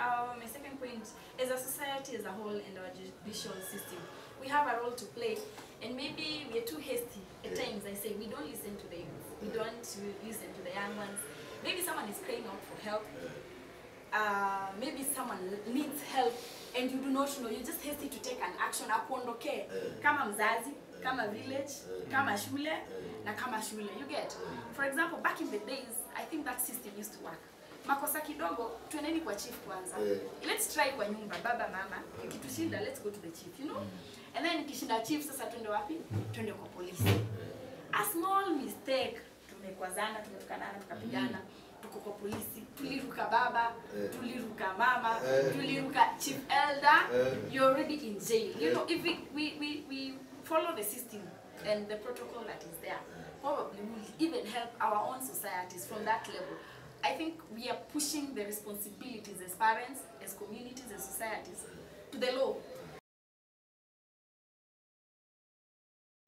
uh, my second point, as a society as a whole and our judicial system, we have a role to play. And maybe we are too hasty at times. I say we don't listen to the youth. We don't listen to the young ones. Maybe someone is crying out for help. Uh, maybe someone needs help and you do not know. You're just hasty to take an action. Akuondokee kama mzazi, kama village, kama shule, na kama shule. You get? For example, back in the days, I think that system used to work. Makosa kidogo, tueneni kwa chief kwanza. Yeah. Let's try kwa nyumba, baba mama. Ikitushinda, let's go to the chief, you know? And then ikishinda chief, sasa twende wapi? Twende kwa polisi. A small mistake, tumekwazana, tumetukanana, tukapigana. Tuko kwa polisi, tuliruka baba, yeah. tuliruka mama, yeah. tuliruka chief elder. yeah. You're already in jail. You Eh. know, if we, we, we, we follow the system and the protocol that is there, probably will even help our own societies from that level. I think we are pushing the responsibilities as parents, as communities, as societies to the law.